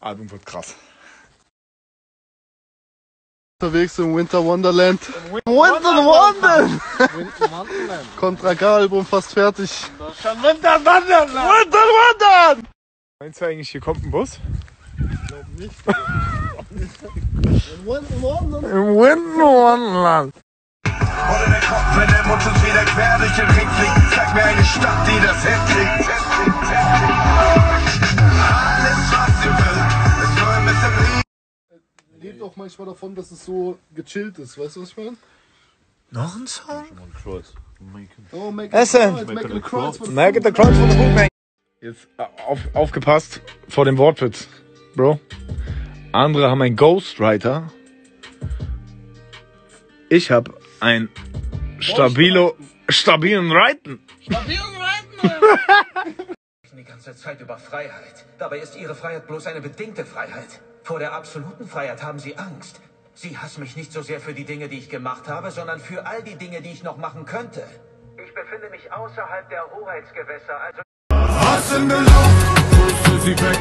Album wird krass. Unterwegs im Winter Wonderland. Winter Wonderland! Contra K-Album fast fertig. Schon Winter wandern! Winter wandern! Meinst du eigentlich, hier kommt ein Bus? Winter Wonderland. Im Winter Wonderland. Oder der Kopf, wenn der Mund uns wieder quer durch den Ring fliegt. Zeig mir eine Stadt, die das hinkriegt. Lebt auch manchmal davon, dass es so gechillt ist. Weißt du, was ich meine? Noch ein Song? Oh, make Essen. make. Make it the crowd for the bootleg. Jetzt äh, auf, aufgepasst vor dem Wortwitz, Bro. Andere haben einen Ghostwriter. Ich habe ein stabilo, stabilen Reiten. die ganze Zeit über Freiheit. Dabei ist Ihre Freiheit bloß eine bedingte Freiheit. Vor der absoluten Freiheit haben Sie Angst. Sie hassen mich nicht so sehr für die Dinge, die ich gemacht habe, sondern für all die Dinge, die ich noch machen könnte. Ich befinde mich außerhalb der Hoheitsgewässer, also in der Luft, sie weg,